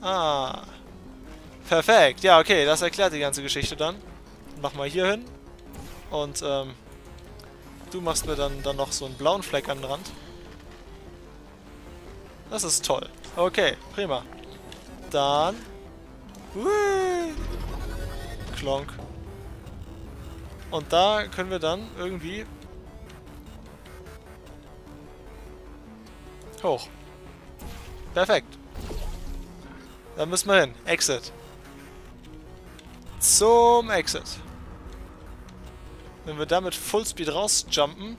Ah. Perfekt. Ja, okay, das erklärt die ganze Geschichte dann. Mach mal hier hin. Und, ähm, du machst mir dann, dann noch so einen blauen Fleck an den Rand. Das ist toll. Okay, prima. Dann... Hui, Klonk. Und da können wir dann irgendwie... Hoch. Perfekt. Da müssen wir hin. Exit. Zum Exit. Wenn wir damit Fullspeed rausjumpen,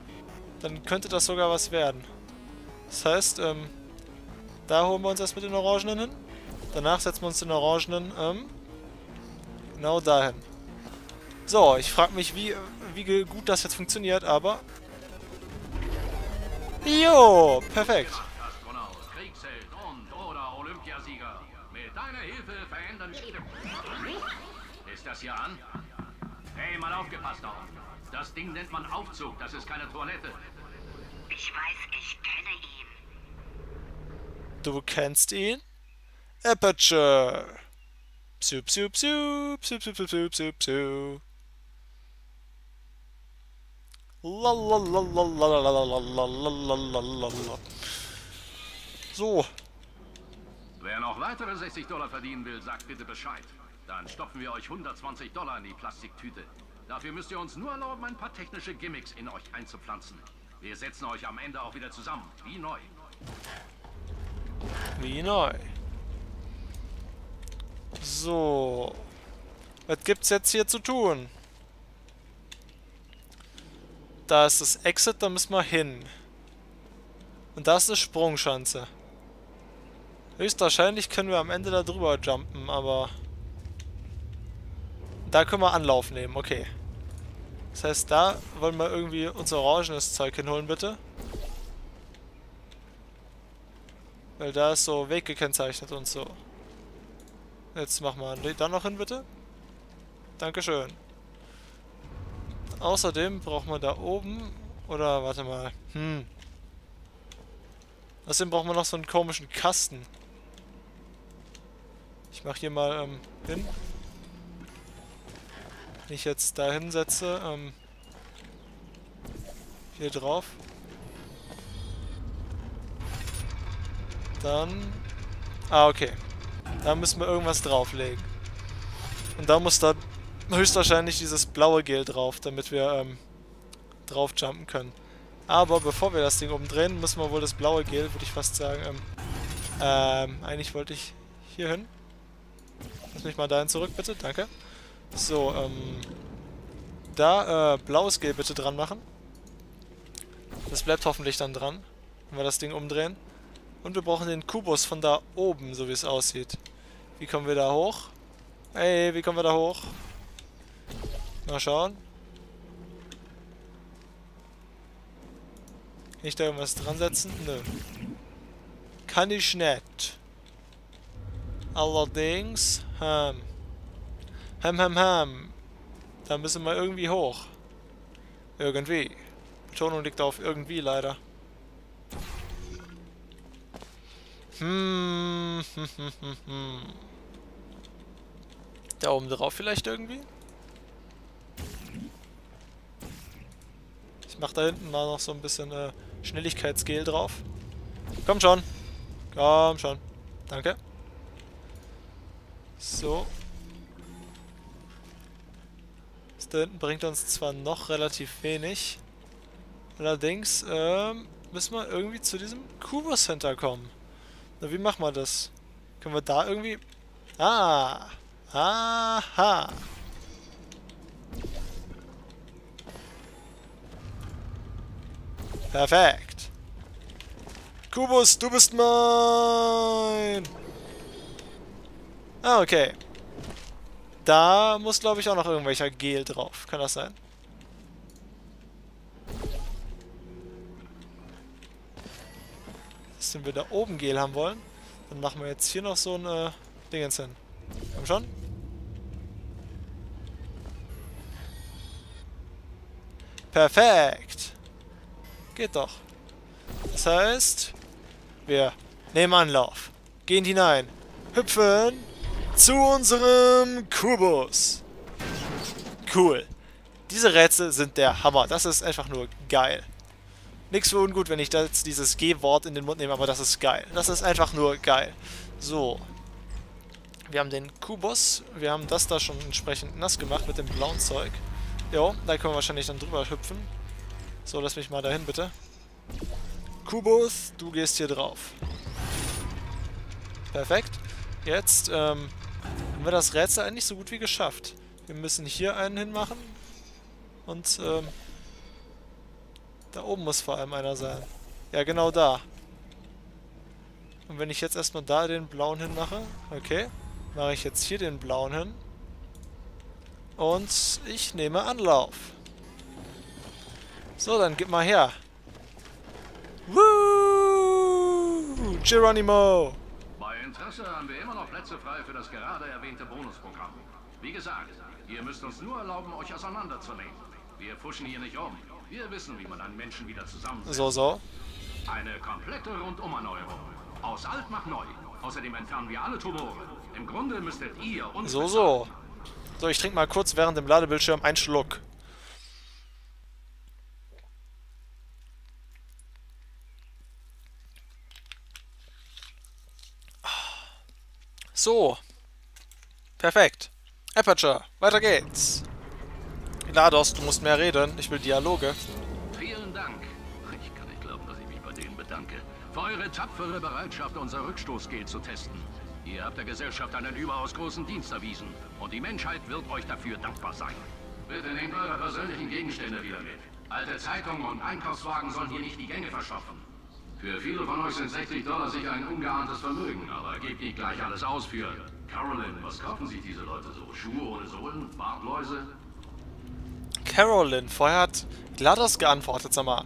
dann könnte das sogar was werden. Das heißt, ähm, da holen wir uns erst mit den Orangenen hin. Danach setzen wir uns den Orangenen, ähm, genau dahin. So, ich frage mich, wie, wie gut das jetzt funktioniert, aber... Jo, perfekt. Ist das hier an? Hey, mal aufgepasst auf. Das Ding nennt man Aufzug, das ist keine Toilette. Ich weiß, ich kenne ihn. Du kennst ihn? Aperture. Psu, psu, psu, psu, psu, psu, psu, psu, psu. So. Wer noch weitere 60 Dollar verdienen will, sagt bitte Bescheid. Dann stopfen wir euch 120 Dollar in die Plastiktüte. Dafür müsst ihr uns nur erlauben, ein paar technische Gimmicks in euch einzupflanzen. Wir setzen euch am Ende auch wieder zusammen, wie neu. Wie neu. So. Was gibt's jetzt hier zu tun? Da ist das Exit, da müssen wir hin. Und da ist eine Sprungschanze. Höchstwahrscheinlich können wir am Ende da drüber jumpen, aber... Da können wir Anlauf nehmen, okay. Das heißt, da wollen wir irgendwie unser orangenes Zeug hinholen, bitte. Weil da ist so Weg gekennzeichnet und so. Jetzt machen wir da noch hin, bitte. Dankeschön. Außerdem brauchen wir da oben... Oder, warte mal. Hm. Außerdem brauchen wir noch so einen komischen Kasten. Ich mache hier mal ähm, hin. Wenn ich jetzt da hinsetze, ähm, hier drauf. Dann... Ah, okay. Da müssen wir irgendwas drauflegen. Und da muss dann höchstwahrscheinlich dieses blaue Gel drauf, damit wir ähm, drauf jumpen können. Aber bevor wir das Ding umdrehen, müssen wir wohl das blaue Gel, würde ich fast sagen, ähm, ähm, eigentlich wollte ich hier hin. Lass mich mal dahin zurück, bitte. Danke. So, ähm, da, äh, blaues Gel bitte dran machen. Das bleibt hoffentlich dann dran, wenn wir das Ding umdrehen. Und wir brauchen den Kubus von da oben, so wie es aussieht. Wie kommen wir da hoch? Hey, wie kommen wir da hoch? Mal schauen. Kann ich da irgendwas dran setzen? Nö. Kann ich nicht. Allerdings, ähm, Ham, ham, ham. Da müssen wir irgendwie hoch. Irgendwie. Betonung liegt auf irgendwie leider. Hm, hm, hm, hm, hm. Da oben drauf vielleicht irgendwie? Ich mach da hinten mal noch so ein bisschen äh, Schnelligkeitsgel drauf. Komm schon. Komm schon. Danke. So. Das da hinten bringt uns zwar noch relativ wenig. Allerdings ähm, müssen wir irgendwie zu diesem Kubus Center kommen. Na, wie machen wir das? Können wir da irgendwie... Ah! Aha! Perfekt! Kubus, du bist mein! Okay. Da muss, glaube ich, auch noch irgendwelcher Gel drauf. Kann das sein? Wenn wir da oben Gel haben wollen, dann machen wir jetzt hier noch so ein äh, Dingens hin. Komm schon. Perfekt. Geht doch. Das heißt, wir nehmen Anlauf. Gehen hinein. hüpfen zu unserem Kubus. Cool. Diese Rätsel sind der Hammer. Das ist einfach nur geil. Nix für ungut, wenn ich jetzt dieses G-Wort in den Mund nehme, aber das ist geil. Das ist einfach nur geil. So. Wir haben den Kubus. Wir haben das da schon entsprechend nass gemacht mit dem blauen Zeug. Jo, da können wir wahrscheinlich dann drüber hüpfen. So, lass mich mal dahin, bitte. Kubus, du gehst hier drauf. Perfekt. Jetzt ähm, haben wir das Rätsel eigentlich so gut wie geschafft. Wir müssen hier einen hinmachen. Und ähm, da oben muss vor allem einer sein. Ja, genau da. Und wenn ich jetzt erstmal da den blauen hinmache, okay, mache ich jetzt hier den blauen hin. Und ich nehme Anlauf. So, dann gib mal her. Woo! Geronimo! Interesse haben wir immer noch Plätze frei für das gerade erwähnte Bonusprogramm. Wie gesagt, ihr müsst uns nur erlauben, euch auseinanderzunehmen. Wir fuschen hier nicht um. Wir wissen, wie man einen Menschen wieder zusammensetzt. So, so. Eine komplette Rundumerneuerung. Aus alt macht neu. Außerdem entfernen wir alle Tumore. Im Grunde müsstet ihr uns... So, so. So, ich trinke mal kurz während dem Ladebildschirm einen Schluck. So. Perfekt. Aperture, weiter geht's. Lados, du musst mehr reden. Ich will Dialoge. Vielen Dank. Ich kann nicht glauben, dass ich mich bei denen bedanke. Für eure tapfere Bereitschaft, unser Rückstoßgel zu testen. Ihr habt der Gesellschaft einen überaus großen Dienst erwiesen. Und die Menschheit wird euch dafür dankbar sein. Bitte nehmt eure persönlichen Gegenstände wieder mit. Alte Zeitungen und Einkaufswagen sollen hier nicht die Gänge verschaffen. Für viele von euch sind 60 Dollar sicher ein ungeahntes Vermögen, aber gebt nicht gleich alles aus für... Carolyn, was kaufen sich diese Leute so? Schuhe ohne Sohlen? Bartläuse? Carolyn. Vorher hat GLaDOS geantwortet, sag mal.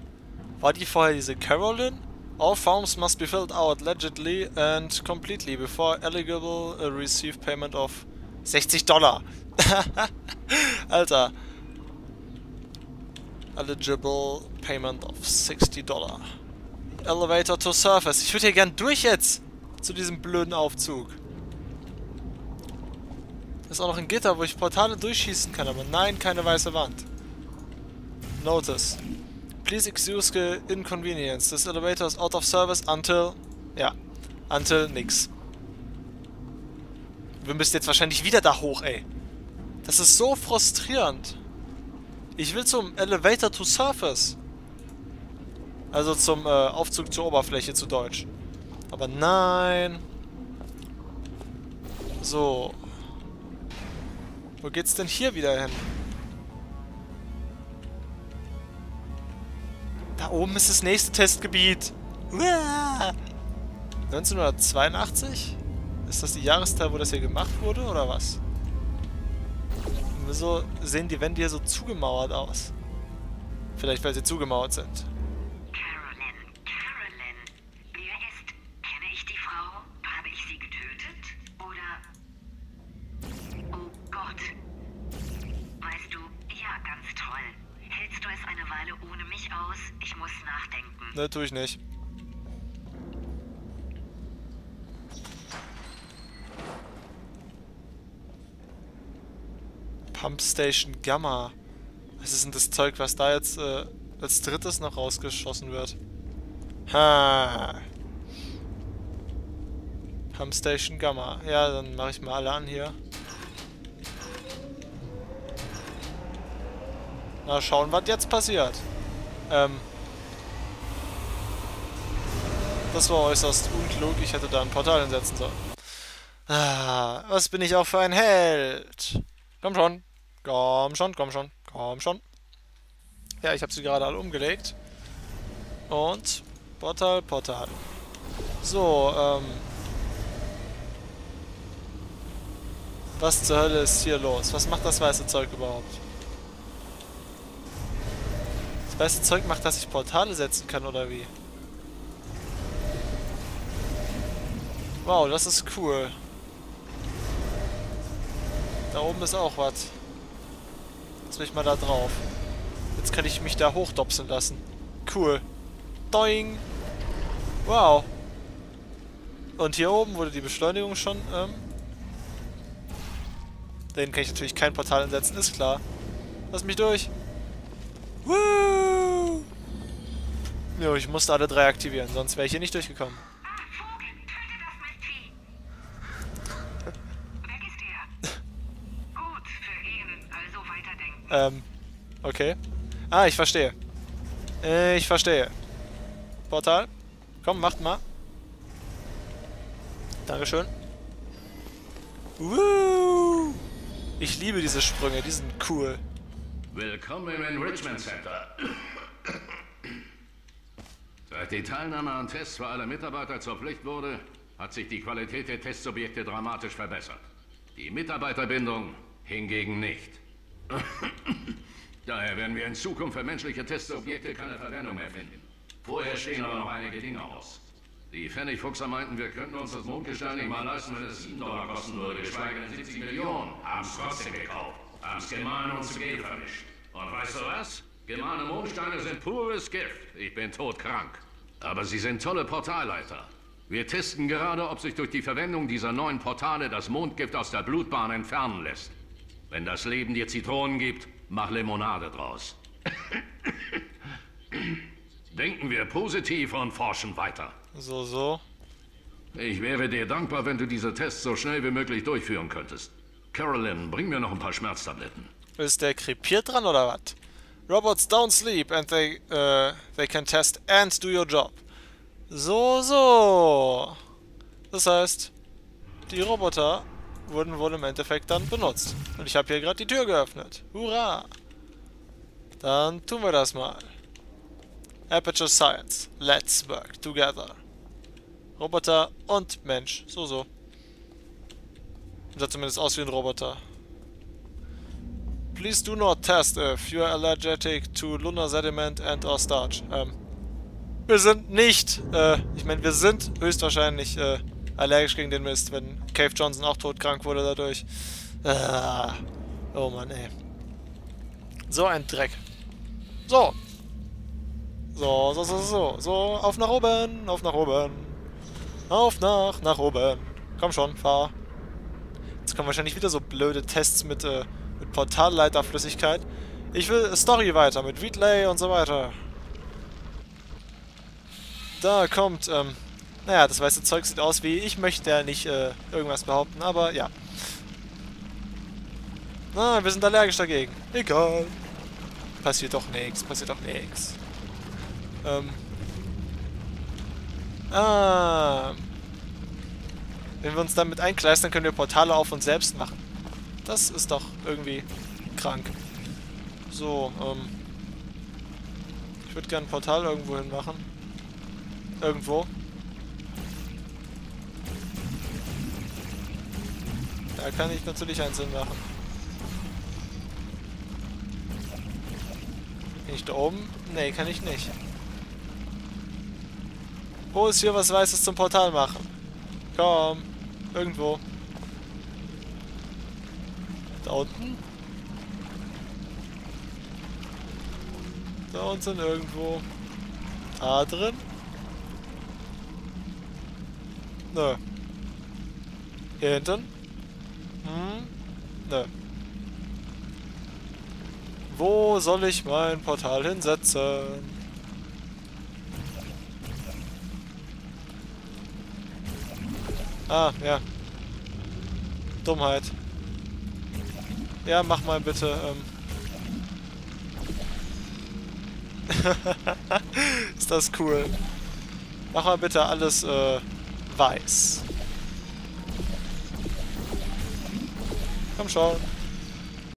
War die vorher diese Carolyn? All forms must be filled out legibly and completely before eligible uh, receive payment of 60 Dollar. Alter. Eligible payment of 60 Dollar. Elevator to surface. Ich würde hier gern durch jetzt. Zu diesem blöden Aufzug. Ist auch noch ein Gitter, wo ich Portale durchschießen kann, aber nein, keine weiße Wand. Notice. Please excuse the inconvenience. This elevator is out of service until... Ja, until nix. Wir müssen jetzt wahrscheinlich wieder da hoch, ey. Das ist so frustrierend. Ich will zum Elevator to Surface. Also zum äh, Aufzug zur Oberfläche zu Deutsch. Aber nein. So. Wo geht's denn hier wieder hin? Da oben ist das nächste Testgebiet. Uah! 1982? Ist das die Jahreszeit, wo das hier gemacht wurde, oder was? Wieso sehen die Wände hier so zugemauert aus? Vielleicht, weil sie zugemauert sind. Carolyn, Carolyn. Wer ist? Kenne ich die Frau? Habe ich sie getötet? Oder. Oh Gott. Weißt du, ja, ganz toll. Hältst du es eine Weile ohne mich aus? Ich muss nachdenken. Ne, tue ich nicht. Pumpstation Gamma. Was ist denn das Zeug, was da jetzt äh, als drittes noch rausgeschossen wird? Ha. Pumpstation Gamma. Ja, dann mache ich mal alle an hier. Na, schauen, was jetzt passiert. Ähm. Das war äußerst unklug. Ich hätte da ein Portal hinsetzen sollen. Ah, was bin ich auch für ein Held? Komm schon. Komm schon, komm schon, komm schon. Ja, ich habe sie gerade alle umgelegt. Und Portal, Portal. So, ähm. Was zur Hölle ist hier los? Was macht das weiße Zeug überhaupt? Das weiße Zeug macht, dass ich Portale setzen kann, oder wie? Wow, das ist cool. Da oben ist auch was. Jetzt will ich mal da drauf. Jetzt kann ich mich da hochdopseln lassen. Cool. Doing. Wow. Und hier oben wurde die Beschleunigung schon, ähm... Den kann ich natürlich kein Portal einsetzen, ist klar. Lass mich durch. Woo! Jo, ich musste alle drei aktivieren, sonst wäre ich hier nicht durchgekommen. Ähm, okay. Ah, ich verstehe. Ich verstehe. Portal. Komm, macht mal. Dankeschön. Woo! Ich liebe diese Sprünge, die sind cool. Willkommen im Enrichment Center. Seit die Teilnahme an Tests für alle Mitarbeiter zur Pflicht wurde, hat sich die Qualität der Testsubjekte dramatisch verbessert. Die Mitarbeiterbindung hingegen nicht. Daher werden wir in Zukunft für menschliche Testsubjekte keine Verwendung mehr finden. Vorher stehen aber noch einige Dinge aus. Die Pfennigfuchser meinten, wir könnten uns das Mondgestein nicht mal leisten, wenn es 7 Dollar kosten würde, geschweige denn 70 Millionen. Haben es trotzdem gekauft. Haben es gemahlen und zu Geld vermischt. Und weißt du was? Gemahlene Mondsteine sind pures Gift. Ich bin todkrank. Aber sie sind tolle Portalleiter. Wir testen gerade, ob sich durch die Verwendung dieser neuen Portale das Mondgift aus der Blutbahn entfernen lässt. Wenn das Leben dir Zitronen gibt, mach Limonade draus. Denken wir positiv und forschen weiter. So, so. Ich wäre dir dankbar, wenn du diese Tests so schnell wie möglich durchführen könntest. Carolyn, bring mir noch ein paar Schmerztabletten. Ist der krepiert dran oder was? Robots don't sleep and they, uh, they can test and do your job. So, so. Das heißt, die Roboter wurden wohl im Endeffekt dann benutzt. Und ich habe hier gerade die Tür geöffnet. Hurra! Dann tun wir das mal. Aperture Science. Let's work together. Roboter und Mensch. So, so. Sieht zumindest aus wie ein Roboter. Please do not test if you are allergic to lunar sediment and or starch. Ähm, wir sind nicht, äh, ich meine, wir sind höchstwahrscheinlich äh, allergisch gegen den Mist, wenn Cave Johnson auch todkrank wurde dadurch. Ah, oh Mann, ey. So ein Dreck. So. So, so, so, so. So, auf nach oben, auf nach oben. Auf nach, nach oben. Komm schon, fahr. Jetzt kommen wahrscheinlich wieder so blöde Tests mit, äh, mit Portalleiterflüssigkeit. Ich will Story weiter, mit Wheatley und so weiter. Da kommt, ähm, naja, das weiße Zeug sieht aus wie, ich möchte ja nicht äh, irgendwas behaupten, aber ja. Na, wir sind allergisch dagegen. Egal. Passiert doch nichts, passiert doch nichts. Ähm. Ah. Wenn wir uns damit einkleistern, können wir Portale auf uns selbst machen. Das ist doch irgendwie krank. So, ähm. Ich würde gerne ein Portal irgendwo hin machen. Irgendwo. Da kann ich natürlich eins hin machen. Kann ich da oben? Nee, kann ich nicht. Wo ist hier was Weißes zum Portal machen? Komm. Irgendwo. Da unten? Da unten irgendwo. Da drin? Nö. Hier hinten? Hm? Nö. Wo soll ich mein Portal hinsetzen? Ah, ja. Dummheit. Ja, mach mal bitte. Ähm. Ist das cool. Mach mal bitte alles äh, weiß. Komm schon.